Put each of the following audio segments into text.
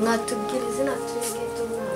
mwatubwira izina turege tubona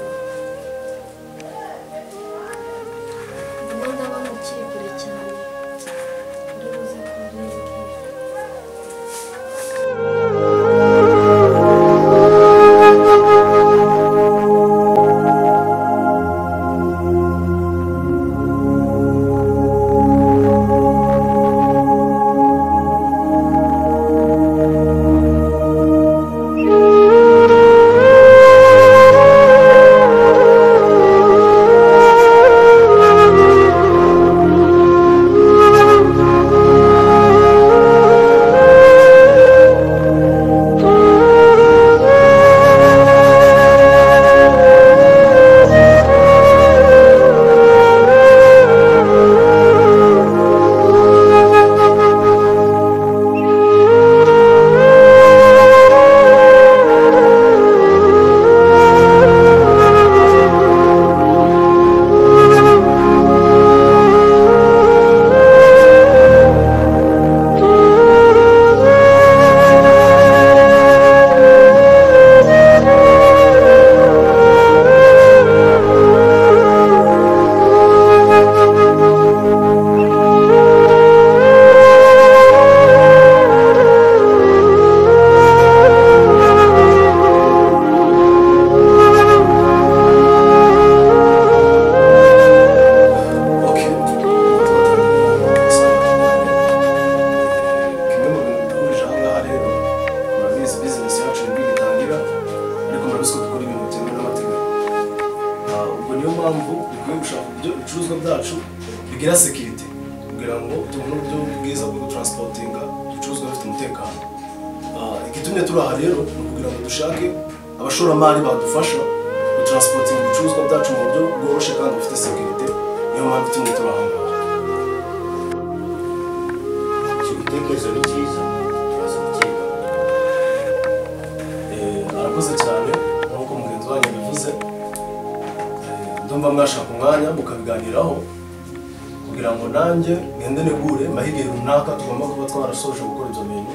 ndumva mwashaka umwanya mukabiganiraho. Kugira ngo nanjye ngende negure mahige runaka tugomba kuba twarasoje gukora ibyo bintu.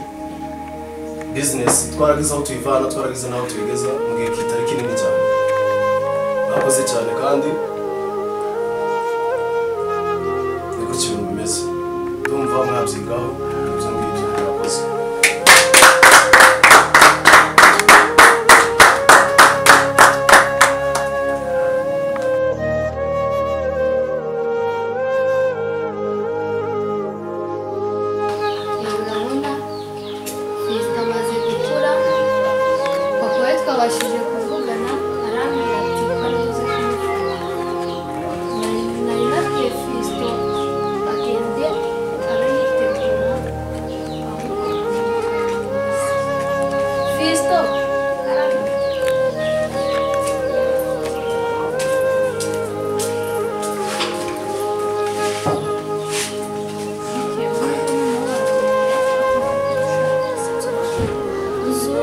Bizinesi twaragize aho tuyivana twaragize n'aho tuyigeza mu gihe kitari kinini cyane. Mwakoze cyane kandi ni gutya ibintu bimeze. Ndumva mwabyigaho.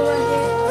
over here.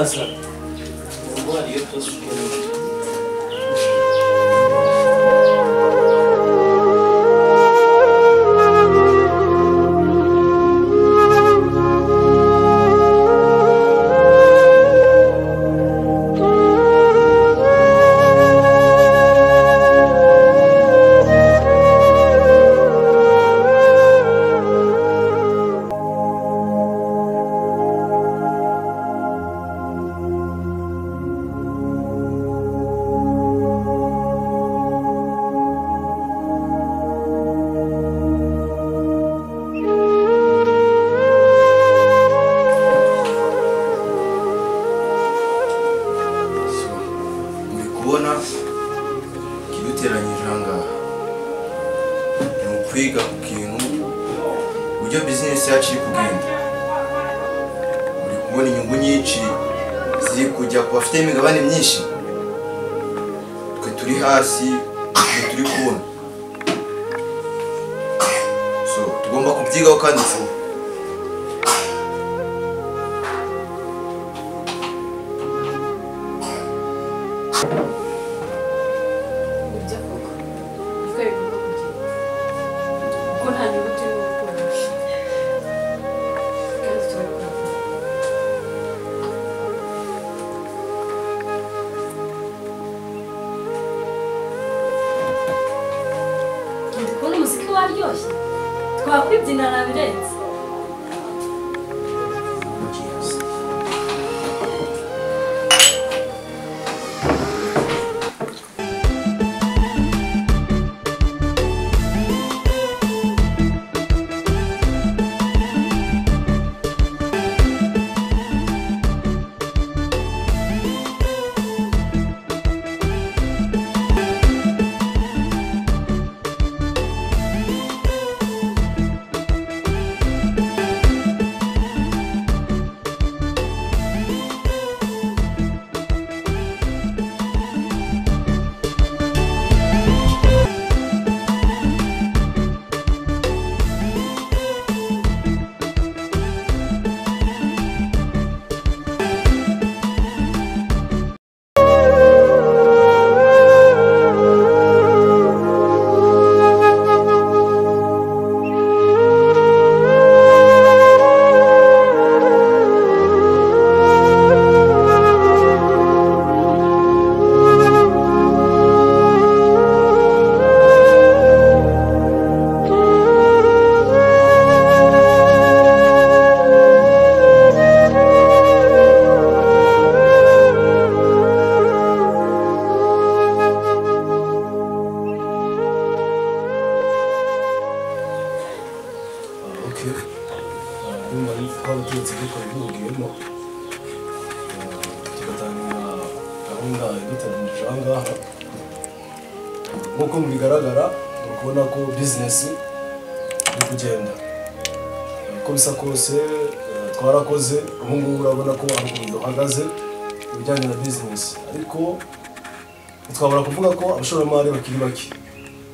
Muslim. Umuziki waryoshye twakwibyinana birenze abashoramari bakiri bake.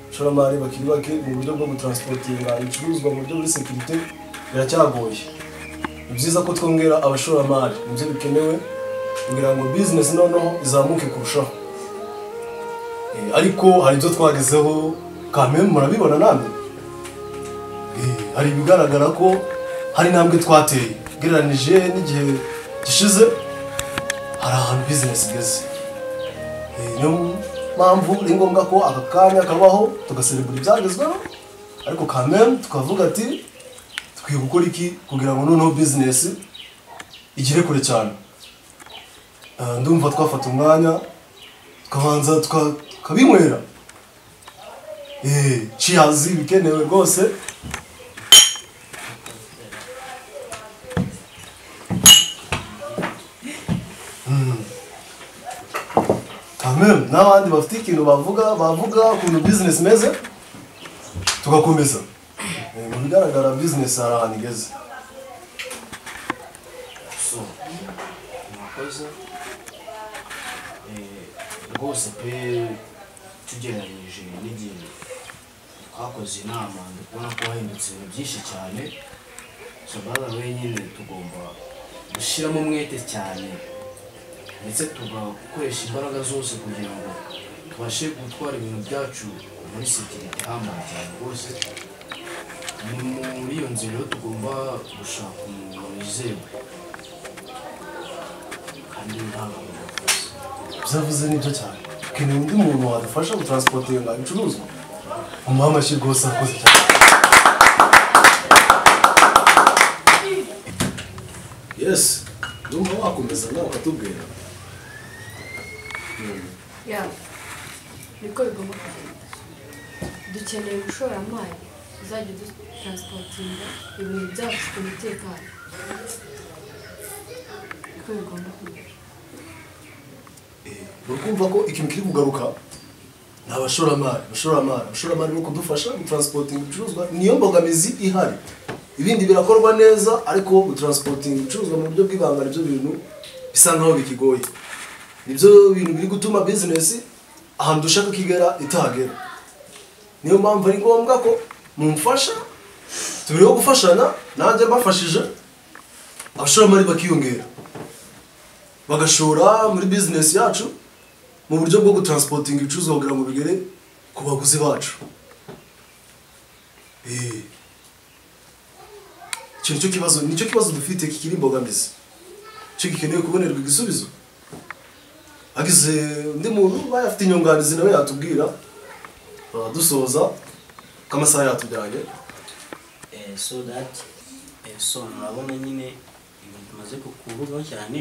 Abashoramari bakiri bake mu buryo bwo gutransportinga ibicuruzwa mu buryo buri sekirite biracyagoye. Ni byiza ko twongera abashoramari ni byo bikenewe kugira ngo bizinesi noneho izamuke kurushaho. Eh, ariko hari ibyo twagezeho kameme murabibona namwe? Eh, hari ibigaragara ko hari intambwe twateye. Ugereranije n'igihe gishize hari ahantu bizinesi igeze. Eh, mpamvu ari ngombwa ko aka kanya kabaho tugaserebura ibyagezweho. Ariko kameme tukavuga ati tukwiye gukora iki kugira ngo noneho bizinesi igere kure cyane? Ah, ndumva twafata umwanya tukabanza tuka- tukabinywera. Eh, ciyazi bikenewe rwose. Kameme n'abandi bafite ikintu bavuga bavuga ukuntu bizinesi imeze tugakomeza Eh, mu bigaragara bizinesi hari ahantu igeze so murakoze Eh, rwose pe tugereranyije n'igihe twakoze inama ndi kubona ko hahindutse ibintu byinshi cyane shabaza wenyine tugomba gushyiramo umwete cyane ndetse tugakoresha imbaraga zose kugira ngo tubashe gutwara ibintu byacu muri sekirite ihambaye cyane rwose. Muri iyo nzira rero tugomba gushaka umuntu wizewe. Kandi ntangamuntu byavuze ni byo cyane. Ukeneye undi muntu wadufasha gutransportinga ibicuruzwa umuha amashyi rwose akoze cyane. Yesi ndumva wakomeza nawe ukatubwira. Yaba niko bigomba kugenda dukeneye umushoramari uzajya udutransipotinga ibintu byacu ku mutekano niko bigomba kugenda uri kumva ko ikintu kiri kugaruka ni abashoramari abashoramari abashoramari ni kudufasha gutransportinga ibicuruzwa niyo mbogamizi ihari ibindi birakorwa neza ariko gutransportinga ibicuruzwa mu buryo bw'ibanga ni byo bintu bisa nkaho bikigoye ni byo bintu biri gutuma bizinesi ahantu dushaka ko igera itahagera. Niyo mpamvu ari ngombwa ko mumfasha turiho gufashanya nanjye mbafashije abashoramari bakiyongera. Bagashora muri bizinesi yacu mu buryo bwo gutransportinga ibicuruzwa kugira ngo bigere ku baguzi bacu. Eh. icyo ni cyo kibazo ni cyo kibazo dufite kikiri imbogamizi. Cyo gikeneye kubonerwa igisubizo. Agize undi muntu ubaye afite inyunganizi nawe yatubwira. Ah, dusoza ko amasaha yatujyanye. Eh, so that eh, so murabona nyine ibintu tumaze ku- kuvugaho cyane.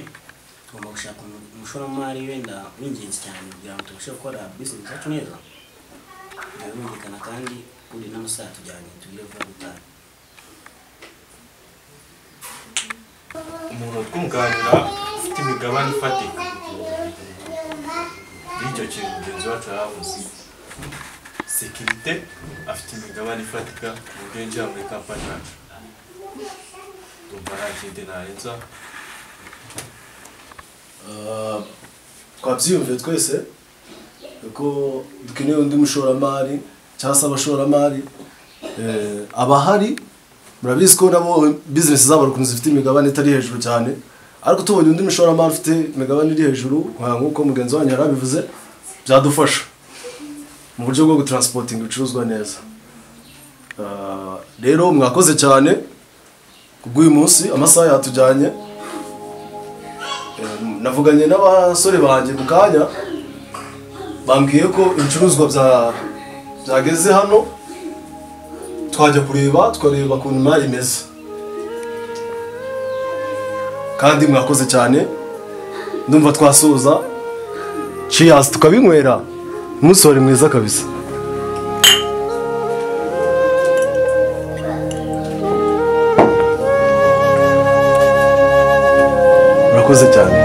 Tugomba gushaka umu- umushoramari wenda w'ingenzi cyane kugira ngo tubashe gukora business yacu neza. Birumvikana kandi kuri n'amasaha tujyanye tugire vuba gutaha. Umuntu utwunganira ufite imigabane ifatika. Y'icyo kintu mugenzi wacu yaravuze sekirite afite imigabane ifatika mu yinjira muri kampani yacu ndumva nta kindi narenza. Ah, twabyiyumviye twese ko dukeneye undi mushoramari cyangwa se abashoramari. Eh, abahari murabizi ko nabo bizinesi zabo ukuntu zifite imigabane itari hejuru cyane. Ariko tubonye undi mushoramari ufite imigabane iri hejuru nk'uko mugenzi wanyu yari abivuze byadufasha mu buryo bwo gutransportinga ibicuruzwa neza. Ah, rero mwakoze cyane kubw'uyu munsi amasaha yatujyanye. Eh, navuganye n'abasore banjye mu kanya bambwiye ko ibicuruzwa bya byageze hano twajya kureba tukareba ukuntu imari imeze. Kandi mwakoze cyane. Ndumva twasuza. Cheers tukabinywera. Umunsi mwiza kabisa. Murakoze cyane.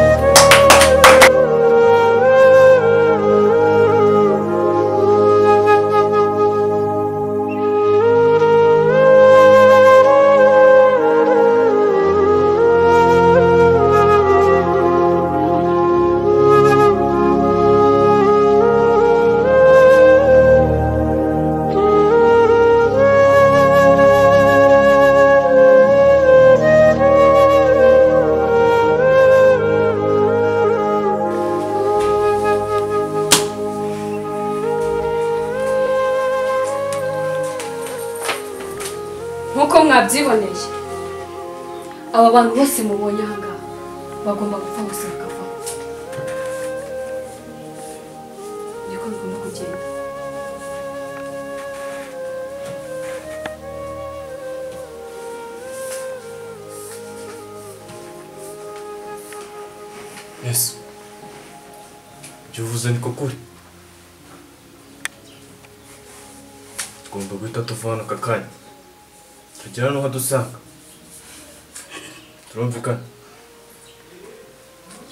Nk'uko mwabyiboneye aba bantu bose mubonye aha ngaha bagomba gupfa bose bakavaho niko bigomba kugenda. Yesu ibyo uvuze niko kuri. Tugomba guhita tuva hano aka kanya. Tugera no hadusanga turumvikana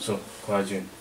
so twagenda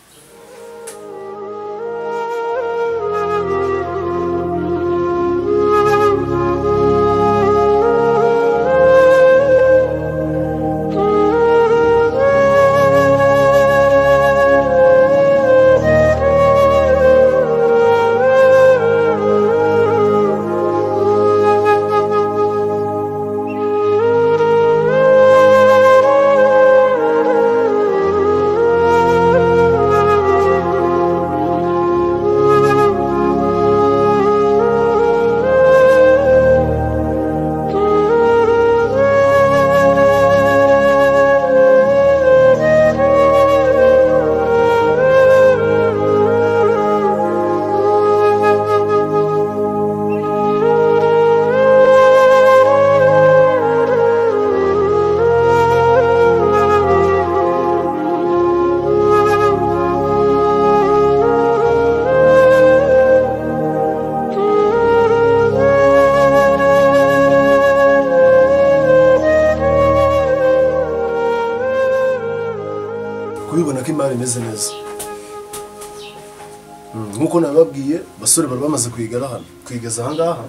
bamaze kuyigara hano. Kuyigeza aha ngaha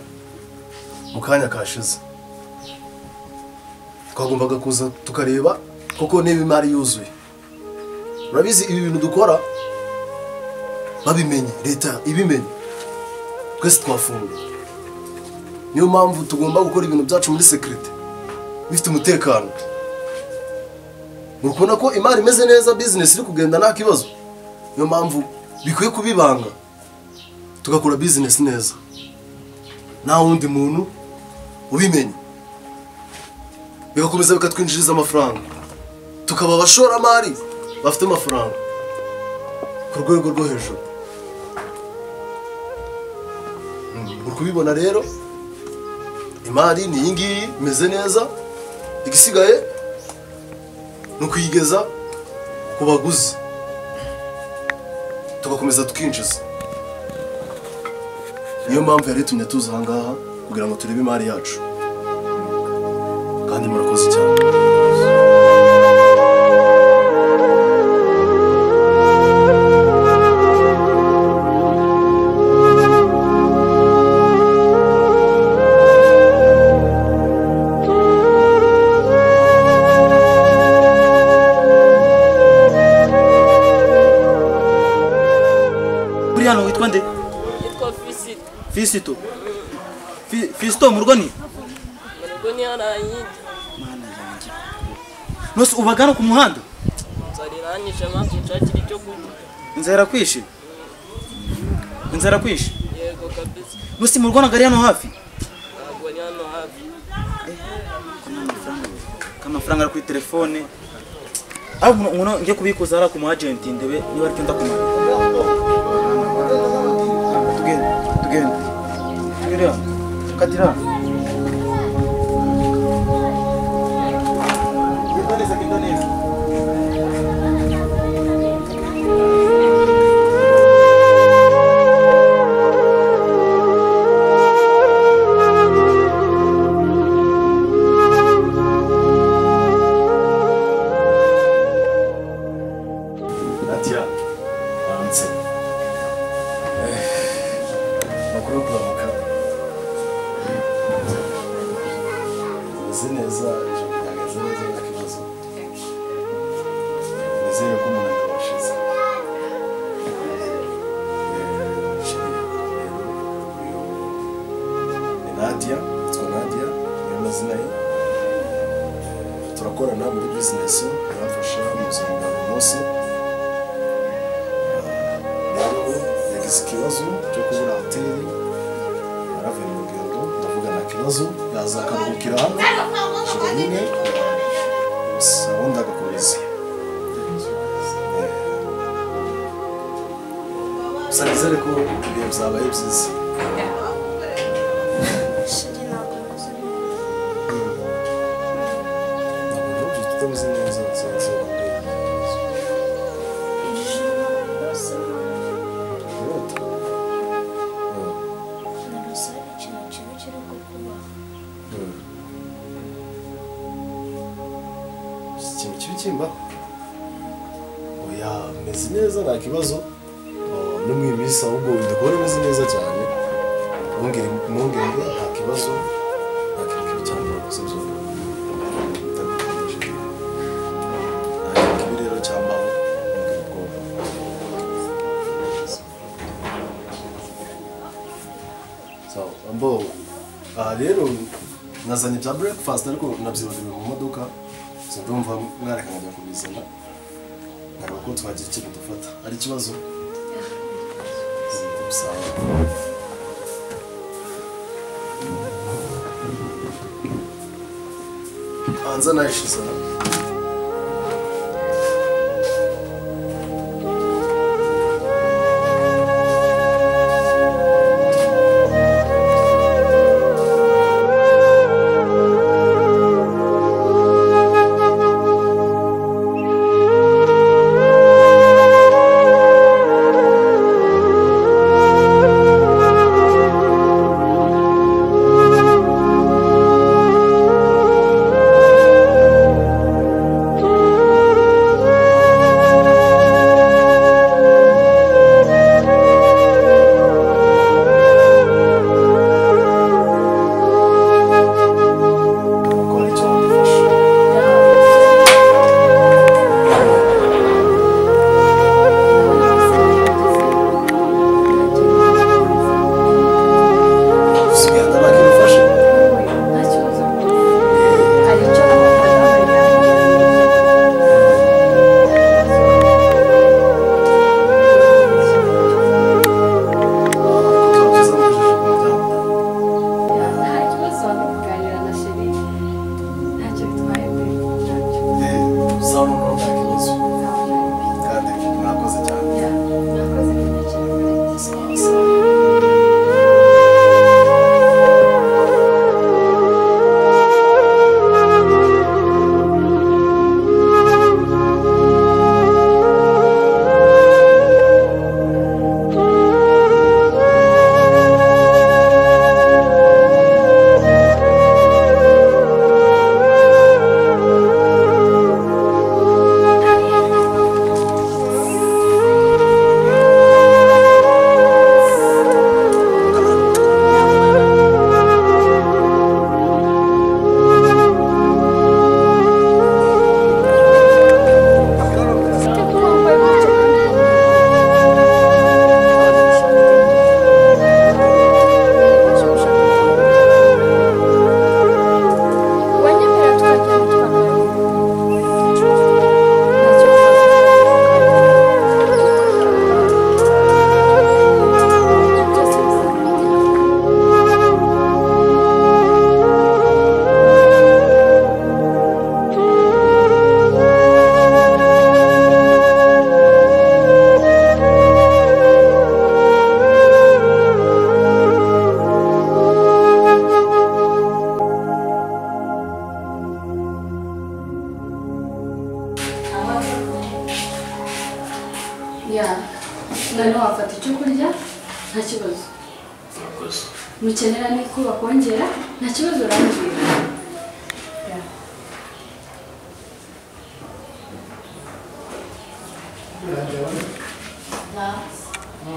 mu kanya kashize. Twagombaga kuza tukareba koko niba imari yuzuye. Urabizi ibi bintu dukora? Babimenye leta ibimenye. Twese twafunga niyo mpamvu tugomba gukora ibintu byacu muri sekirite bifite umutekano. Muri kubona ko imari imeze neza bizinesi iri kugenda nta kibazo. Niyo mpamvu bikwiye kubibanga. Tugakora bizinesi neza. Nta wundi muntu ubimenye. Bigakomeza bikatwinjiriza amafaranga. Tukaba abashoramari bafite amafaranga. Ku rwego rwo hejuru. Mm, uri kubibona rero? Imari ni iyi ngiyi imeze neza. Igisigaye ni ukuyigeza ku baguzi. Tugakomeza tukinjiza. Niyo mpamvu yari itumye tuza aha ngaha kugira ngo turebe imari yacu. Kandi murakoze cyane. Uri hano witwa nde? Fisiti fisito Fi- fisito mu rugo ni ubwo niyo aranyita nose ubaga hano ku muhanda. Nzariranyije maze unshakire icyo kurya. Inzara kwishe inzara kwishe yego kabisa. Nose mu rugo ntabwo ari hano hafi? Ntabwo ari hano hafi. K'amafaranga ari kuri telefone. Aho umuntu ngiye kubikuza hariya ku mu agenti ndebe niba ari cyo ndakumara tugende tugende hano meze neza Apocalipse ntungere nta kibazo nta cyane wakoze ambo aha rero nazanye bya breakfast ariko nabyibagiriwe mu modoka. Ndumva mwareka nkajya kubizana nkareba ko twagira ikintu dufata hari ikibazo? Hanze nayishize ya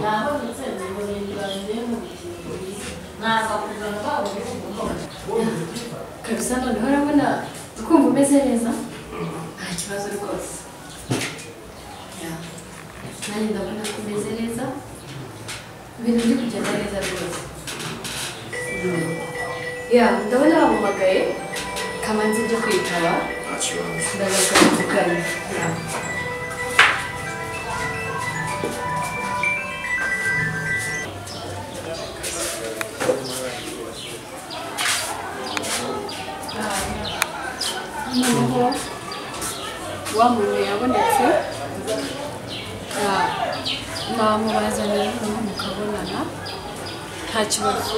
然后你整这个的一个任务的拿到不能到我就不好。可是那那那那，不过不被谁认识？啊，就把这个。呀，那你到那不被谁认识？为了你不接待认识不？呀，到那我们该，他们这就可以了。啊，去吧。那个可以。呀。Ya. noneho wa muntu yabonetse ya- namubazaniye noneho mukabonana nta kibazo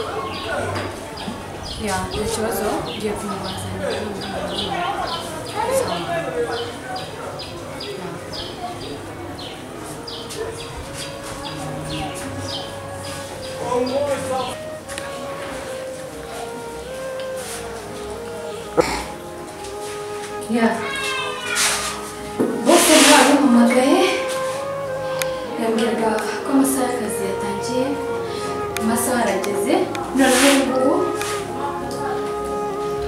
ya nta kibazo ngiye kumubazanira noneho ya bose bamuhamagaye yambwiraga ko amasaha y'akazi yatangiye amasaha arageze noneho ngubu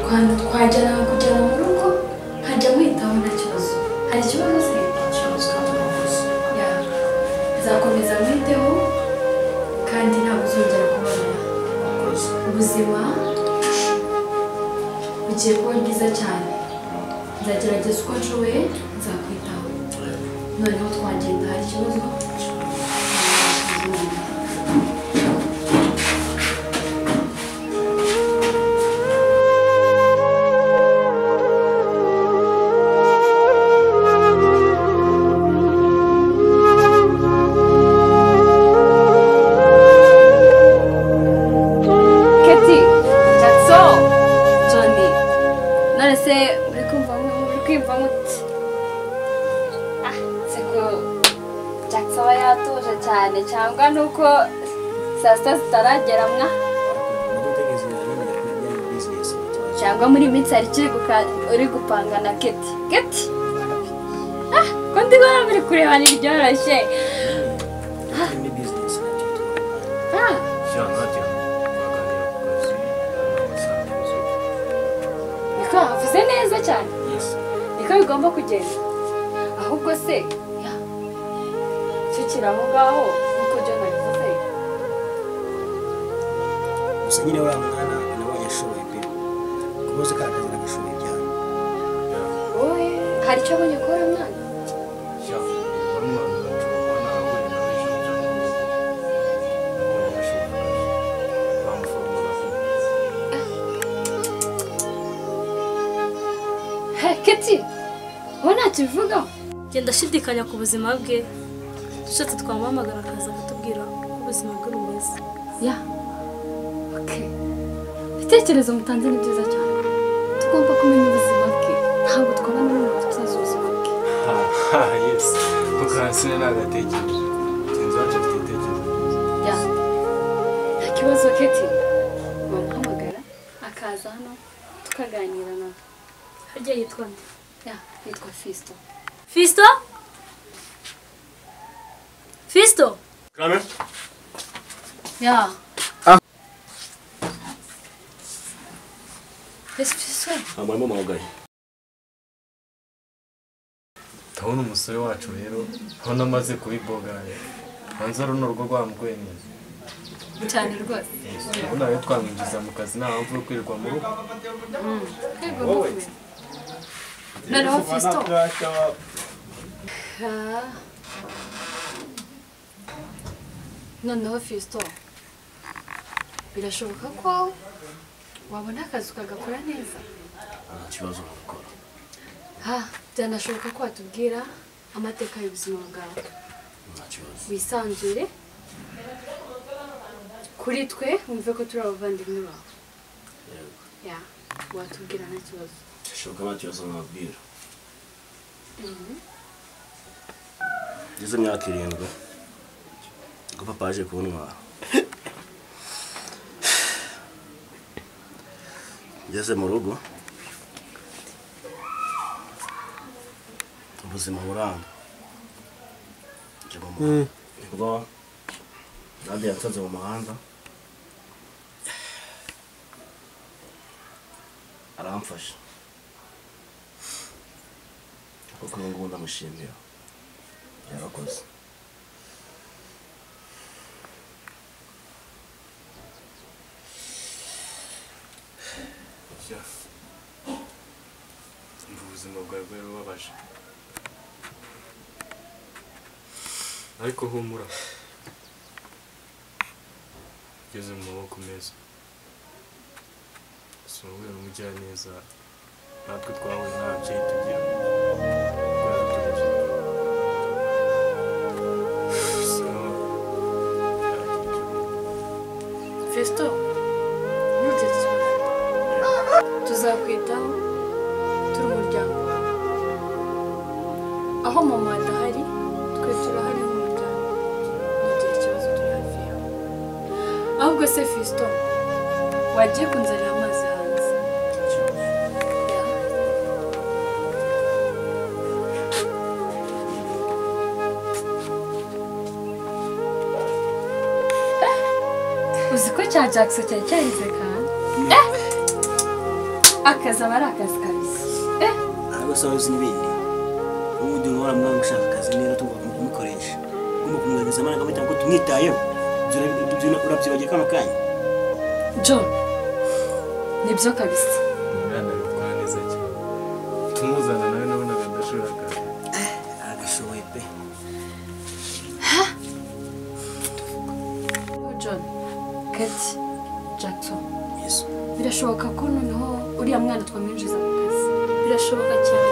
Twa- twajyana kujyana mu rugo nkajya mwitaho nta kibazo hari ikibazo se ikibazo nzakomeza mwiteho kandi ntabwo uzongera kubona ubuzima bugiye kuba bwiza cyane nzagerageza uko nshoboye nzakwitaho noneho twagenda hari ikibazo saa sita zitaragera mwa cyangwa muri minsi hari icyo uri gupanga na Keti. Keti? Ah, ko ndi kubona muri kureba ni ryoroshye. muri bizinesi na byo twakora Ah, yuzuye niko havuze neza cyane. niko bigomba kugenda ahubwo se tukiri aho ngaho nyine uriya mwana nabonye ashoboye pe. Kubuze ka kazi nagashoboye cyane wowe hari icyo abonye kuri uyu mwana ko he keti wowe ntacyo genda ashidikanya ku buzima bwe. Dushatse twamuhamagara akaza akatubwira uko ubuzima bwe bumeze. Ibitekerezo mutanze ni byiza cyane tugomba kumenya ubuzima bwe ntabwo twabona n'umuntu tutazi ubuzima bwe yesi mukansine ni agatekerezo sinzi wacu afite ibitekerezo byiza ya nta kibazo keti wamuhamagara akaza hano tukaganira nawe harya yitwa nde ya yitwa Fisto. Fisito fisito Kame? ya ese Fisto Amwemo mawugaye. ndabona umusore wacu rero urabona amaze kubiboganya hanze runo rugo rwamugoye neza cyane rwose urabona rero twamwinjiza mu? Kazi nta mpamvu yo kwirirwa mu rugo noneho Fisto Ah. noneho Fisto birashoboka ko wabona akazi ukagakora neza Nta kibazo gukora. ha byanashoboka ko watubwira amateka y'ubuzima bwawe Nta kibazo. wisanzure kuri twe wumve ko turi abavandimwe bawe Yego. ya watubwira nta kibazo Bishoboka nta kibazo nababwira. ngeze imyaka irindwi ubwo papa yaje kuntwara ngeze mu rugo ubuzima buranga ni bwo nandi yansanze mu muhanda aramfasha kuko ubu ngubu ndamushimira. Yarakoze. Sha. Umva ubuzima bwawe bwari bubabaje ariko humura ugeze mu maboko meza. Sinahuye n'umujyaneza natwe twahuye nta tugira. Kuko tuzakwitaho turi umuryango aho mama adahari twe turahari nk'umuryango. Nugira ikibazo turi hafi yawe. Ahubwo se fesito wagiye kunzanira amazi hanze? Ya. uzi ko cya jackson cyari cyahize kandi Eh! Akazi aba ari akazi kabisa. Eh! ntabwo se wabuze n'ibindi? Ubundi nkora mwana ushaka akazi neza tugomba kumukoresha. Ugomba kumwohereza amarangamutima ko tumwitayeho urabyibagiye kano kanya. John ni byo kabisa. Birashoboka ko noneho uriya mwana twamwinjiza mu kazi. Birashoboka cyane.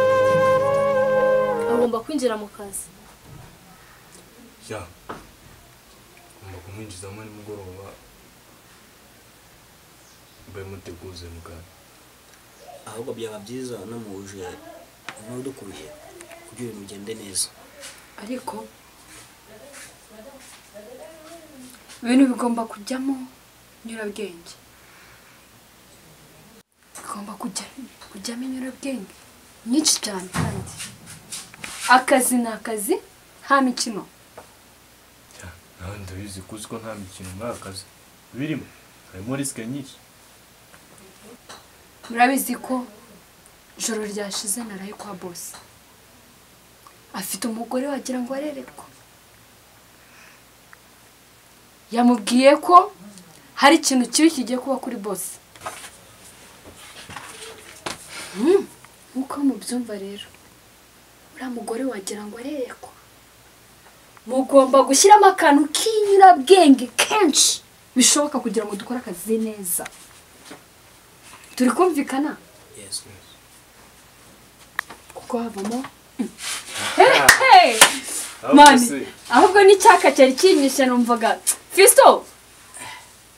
Agomba kwinjira mu kazi. Ya. Ngomba kumwinjizamo nimugoroba. Mbe muteguze muganga ahubwo byaba byiza unamuje n'udukubiye kugira ibintu bigende neza. Ariko ibintu bigomba kujyamo nyurabwenge. Bigomba kujya kujyamo inyurabwenge nyinshi cyane kandi akazi ni akazi nta mikino nawe ndabizi kuzi ko nta mikino muri aka kazi birimo harimo risike nyinshi murabizi ko ijoro ryashize naraye kwa bose afite umugore wagira ngo arererwa yamubwiye ko hari ikintu kibi kigiye kuba kuri bose nk'uko mubyumva rero. Uriya mugore wagira ngo arerekwa. Mugomba gushyiramo akantu k'inyurabwenge kenshi bishoboka kugira ngo dukore akazi neza. Turi kumvikana? Kuko havamo Hey! mani ahubwo n'icyaka cyari kinyishe numvaga fisto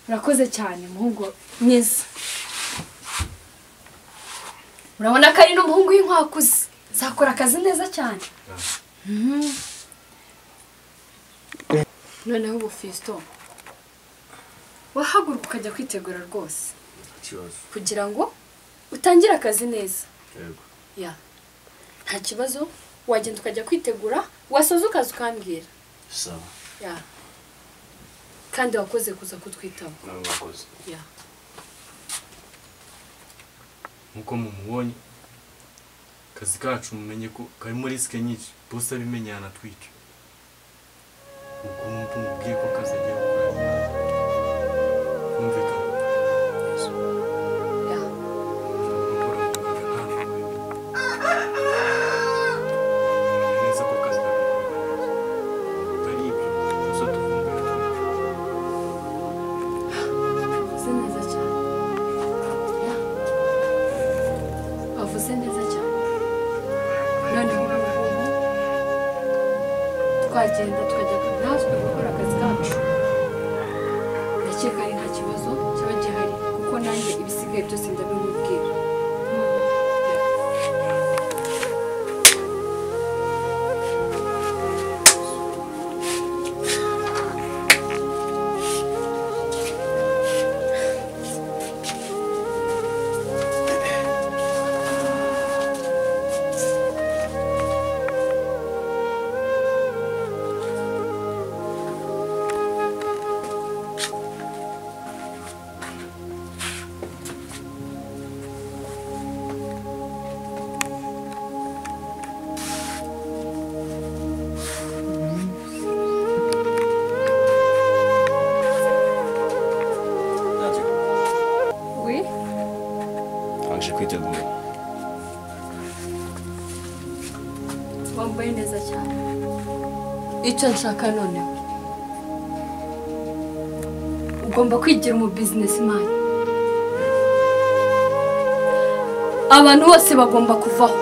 urakoze cyane muhungu mwiza. Urabona ko ari n'umuhungu w'inkwakuzi. Zakora akazi neza cyane. Mhm. noneho ubu fisto wahaguruka ukajya kwitegura rwose. Kugira ngo utangire akazi neza. Nta kibazo wagenda ukajya kwitegura wasoza ukaza ukambwira. Kandi wakoze kuza kutwitaho nawe mwakoze ya nk'uko mumubonye akazi kacu mumenye ko karimo risike nyinshi. Bose abimenye yanatwica ubwo wumva umubwiye ko akazi ngubu twagenda tukajya natwe gukora akazi kacu ndakeka ari nta kibazo cyaba gihari kuko nanjye ibisigaye byose ndabimubwira twiteguye wambaye neza cyane icyo nshaka noneho ugomba kwigira umu bizinesi mani abantu bose bagomba kuvaho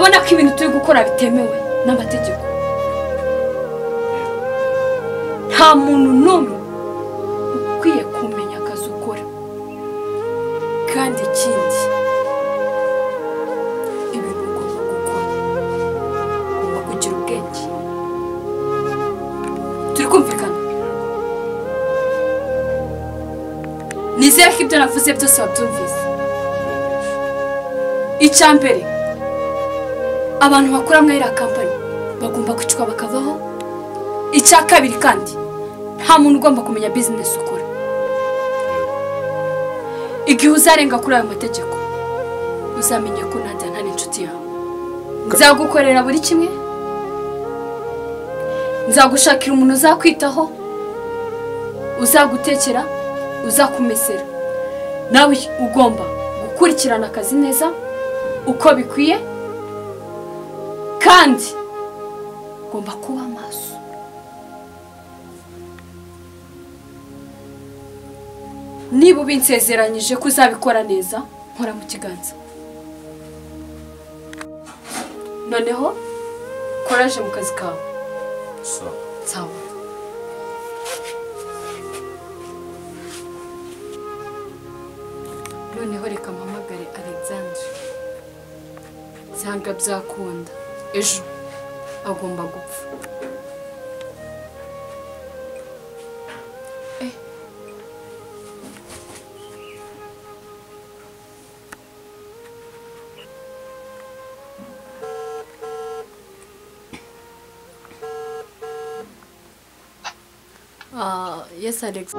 urabona ko ibintu turi gukora bitemewe n'amategeko. Nta muntu n'umwe ukwiye kumenya akazi ukora. Kandi ikindi ibintu ugomba gukora. Ugomba kugira ubwenge. Turi kumvikana. Nizere ko ibyo navuze byose wabyumvise. Icya mbere abantu bakora muri iriya kampani bagomba kwicwa bakavaho. Icya kabiri kandi nta muntu ugomba kumenya bizinesi ukora. Igihe uzarenga kuri ayo mategeko uzamenye ko ntajya nta n'inshuti yawe. Nzagukorera buri kimwe. Nzagushakira umuntu uzakwitaho uzagutekera uzakumesera. Nawe ugomba gukurikirana akazi neza uko bikwiye kandi ugomba kuba maso niba ubinsezeranyije ko uzabikora neza? Nkora mu kiganza. Noneho koraje mu kazi kawe. Sawa. Noneho reka mpamagare alexandre. Nsanga byakunda. Ejo agomba gupfa Ah, yes, Alex.